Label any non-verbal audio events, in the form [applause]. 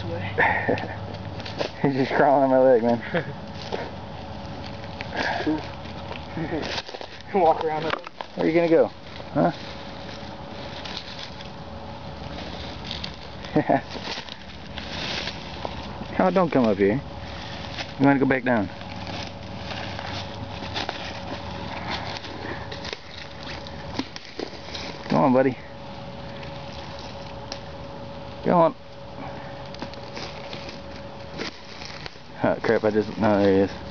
[laughs] He's just crawling on my leg, man. [laughs] Walk around him. Where are you gonna go? Huh? [laughs] oh, don't come up here. You wanna go back down? Come on, buddy. Go on. Crap, I just... No, there he is.